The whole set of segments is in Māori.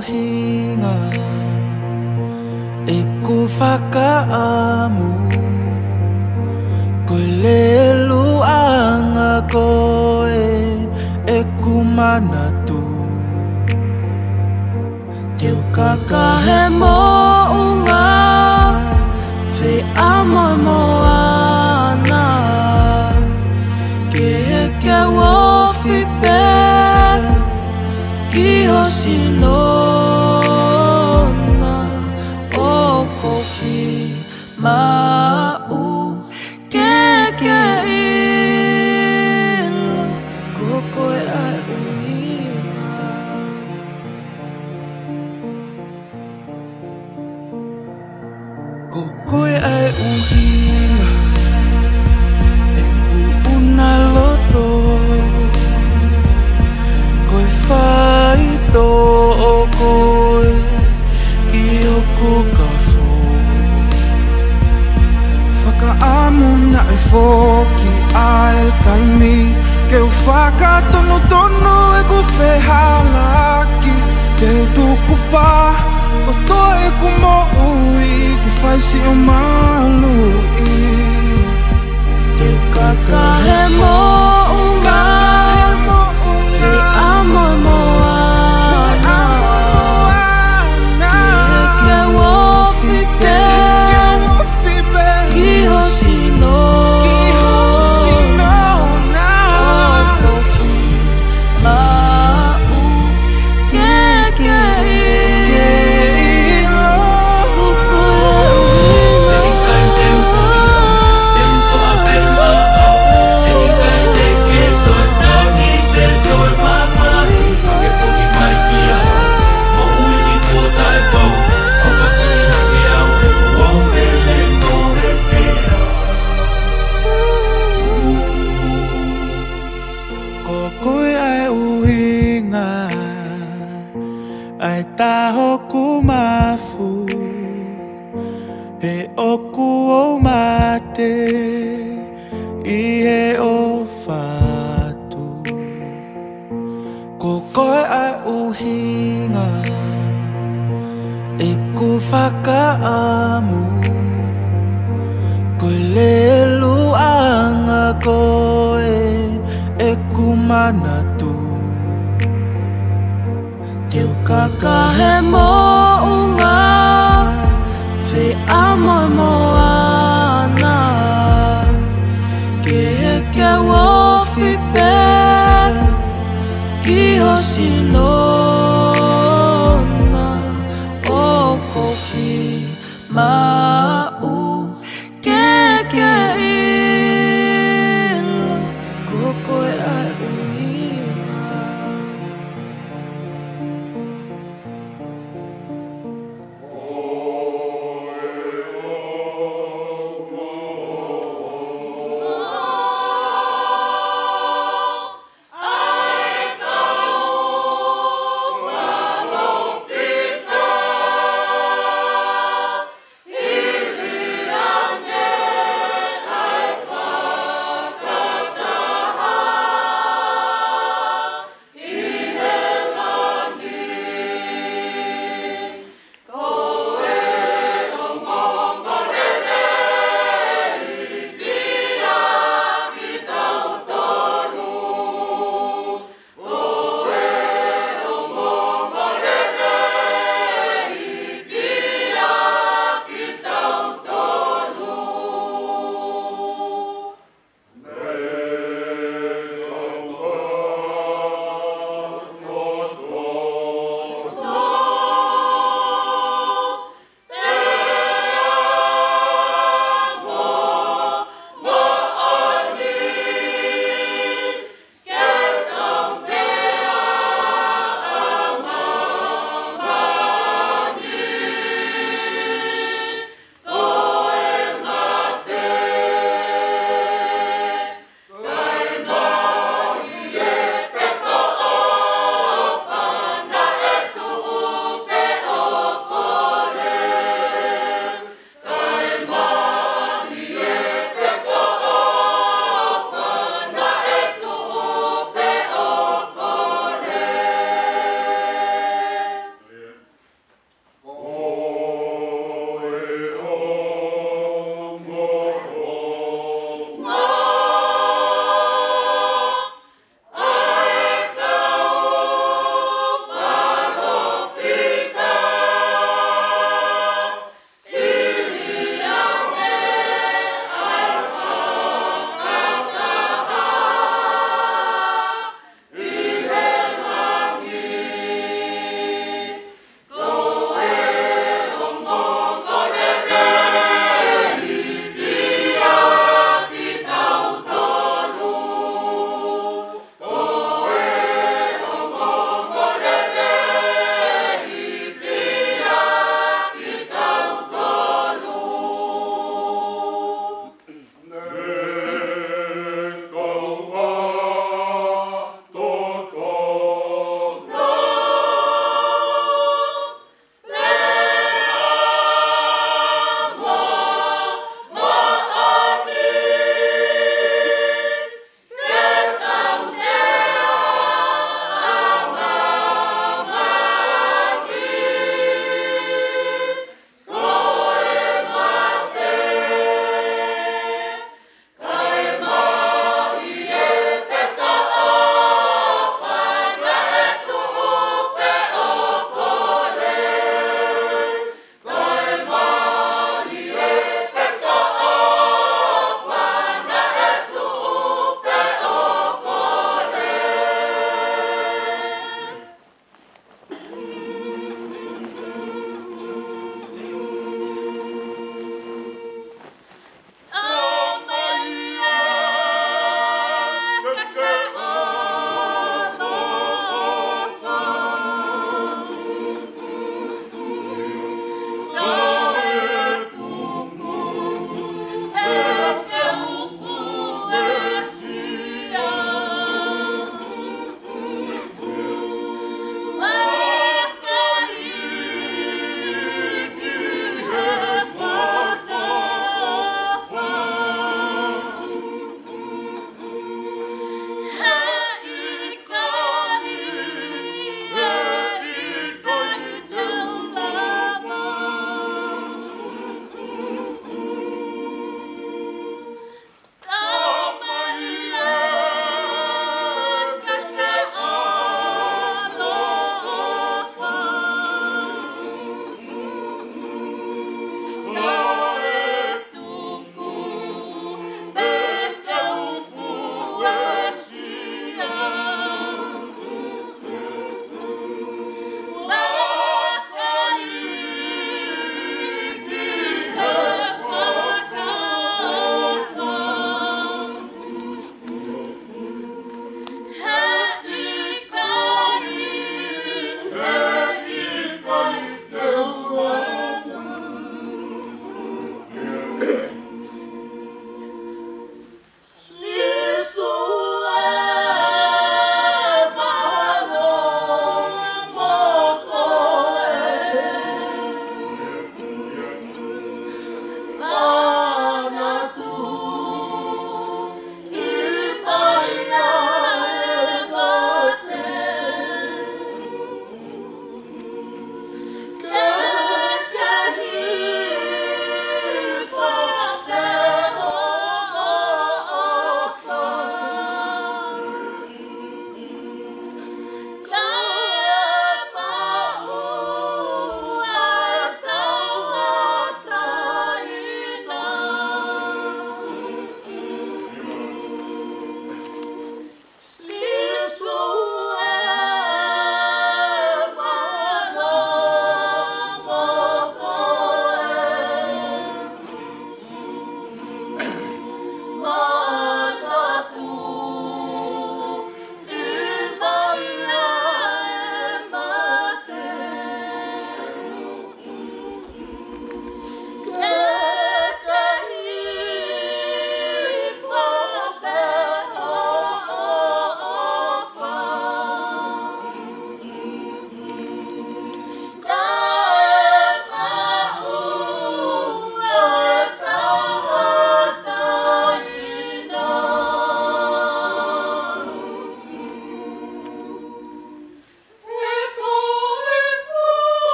hinga E ku whaka Koe lelu anga koe E ku mana tu Te ukaka he mo unga Whi amoe mo ana Ke he ke se o mal e ku faka amu ko le lu anga ko e e ku mana tu te ka ka he mo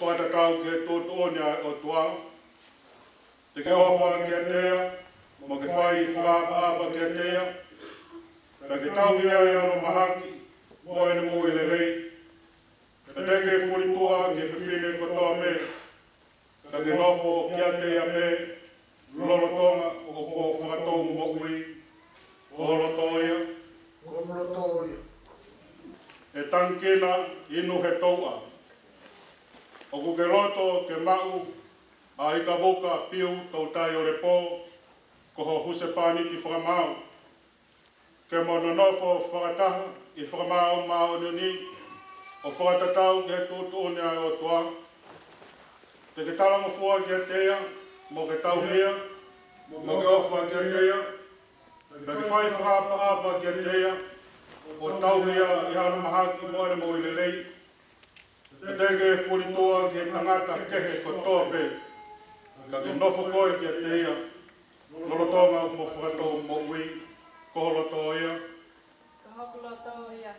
whaita kau ke tō tōnia o tuau. Te ke hoa whaa ke atea, mo ke whai whaa pāpa ke atea, ka ke tau ia e ono mahaki, mo e ne mōi le rei. Ka te ke furi tua ke whiwhine ko tōa me, ka ke nofo ke atea me, lolo tonga o ko kō whakatou mo ui, o holo tōia. O holo tōia. E tankena inu he tōa. O kuke roto ke mau a ika piu tau o repo koho huse pani ki whakamau. Ke mona whakataha i whakamau mao ni o whakatatau ke tūtu o nea o toa Te ke tala mafua ki teia mo ke tau hea mo ke ofa ki teia Ba ki whai whakapa apa ki teia o tau hea i hana mahaki moere mo i le Te tege e furitoa ki e tangata kehe ko tōpe. Ka ke nofo koe ki e te ia. Nolo tō ngā umo whakato umo ui. Kohola tō ia. Kohola tō ia.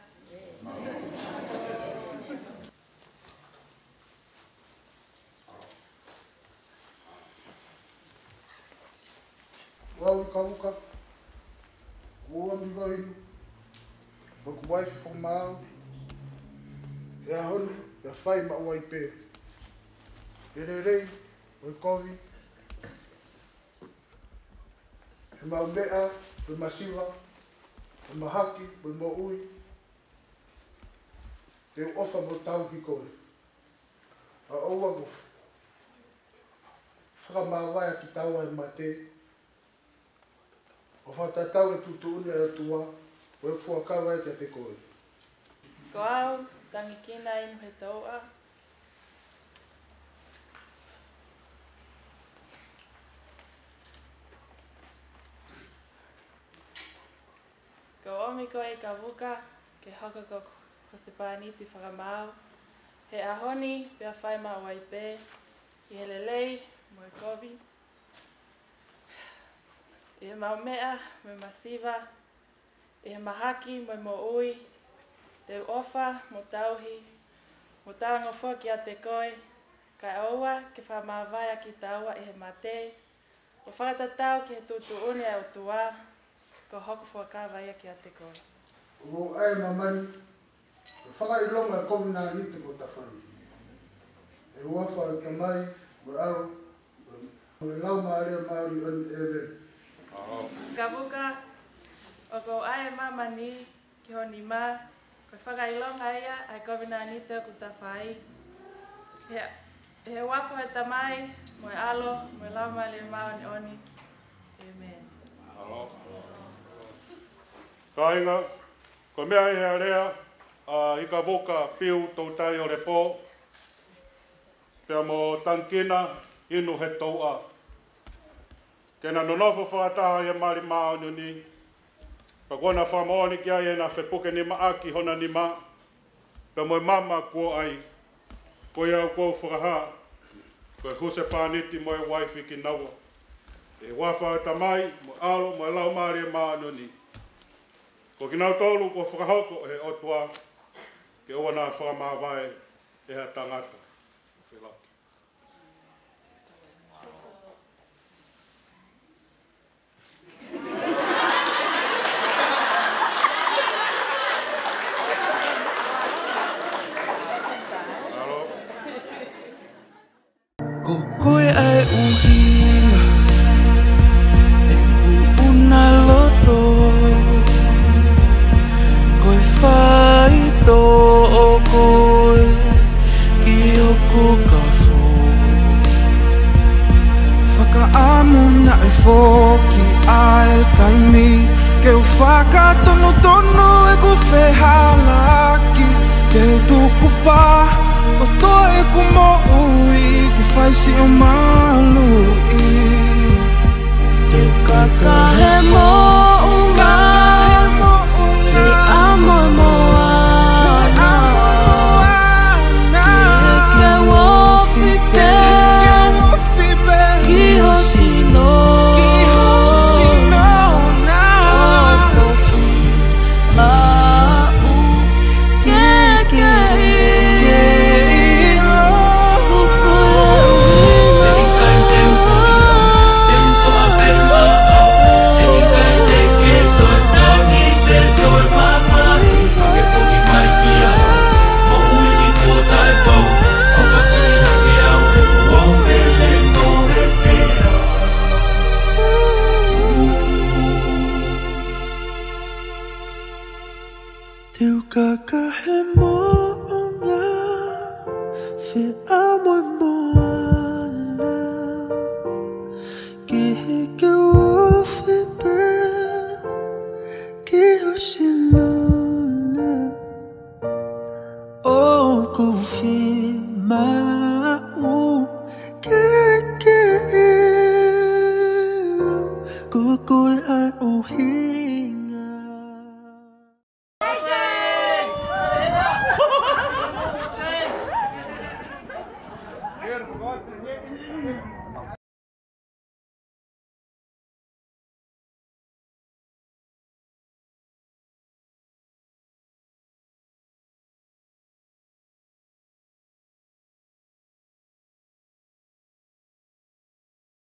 Wau ka uka. Kua ni wai. Bukwai fumau. Ea honu ya fai ma wai pe E re o kovi e ma mea pe ma siwa e ma haki pe ma ui te ofa mo tau ki kore a oua gofu fra ma wai a ki tau ai ma te o fa tau e tutu une e tua o e fuakawa e te te kore Go out tangi kina i muhe tauā. Ka omi koe i ka wuka, ke haka ko koste pāni te whakamau. He ahoni, pia whai mā wai pē, i hele lei, moe kovi. I he maumea, moe masiva, i he mahaki, moe mo ui, te ofa mo tauhi, mo tāngo whoa ki a te koe, kai aua ki whamāwaia ki tāua i he mate, o whakata tau ki he tūtu une au tuā, ko hoko whoa kāwaia ki a te koe. Ngō ae mamani, ko whakai longa kovina ni te kotafani. E uafa e mai, ko au, ko e lau maare maari an ewe. Ka buka, o ko ae mamani, ki honi maa, Ko whakai longa ia, ai kovina anita ku ta whai. He, he wako he tamai, moe alo, moe lama le maa ni oni. Amen. Alo. Kainga, ko mea e he area, a uh, ika piu tau tai o le pō. mo tankina, inu he tau a. Kena nonofo whakataha e mari ni Ka kona wha maone ki ai e na whepoke ni ma aki hona ni ma. Pe moi mama kua ai. Ko iau kou whakaha. Ko e huse pāniti moi waifi ki nawa. E wafa e tamai, moi alo, moi lao maari e maa nuni. Ko ki nau tolu kua whakahoko e otua. Ke oa nā whakamā vai e ha tangata. Whelau. preocupar Por toi como ui Que faz se humano Teu cacarremor